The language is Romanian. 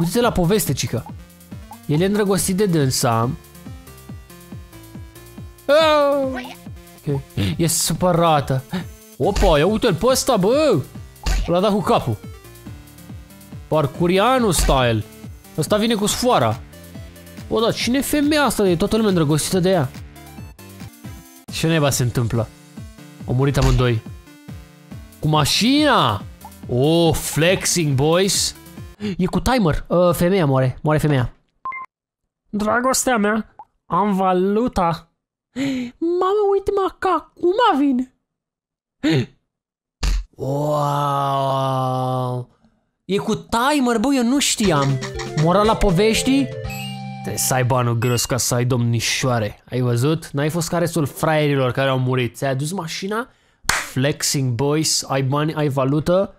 Uite-te la poveste, cică. El e îndrăgostit de dânsa. Oh! Ok. E supărată. Opa, ia uite-l pe ăsta, bă! L-a dat cu capul. Parcurianu style. Ăsta vine cu sfoara. O, da, cine e femeia asta? E toată lumea îndrăgostită de ea. Ce neba se întâmplă? Au murit amândoi. Cu mașina! Oh, flexing, boys! E cu timer. Uh, femeia moare. Moare femeia. Dragostea mea, am valuta. Mamă, uite-mă că acum vin. Wow! E cu timer, bă, eu nu știam. Morala poveștii? Trebuie să ai banul gros ca să ai domnișoare. Ai văzut? N-ai fost ca restul fraierilor care au murit. Ți-ai adus mașina? Flexing boys, ai bani, ai valută.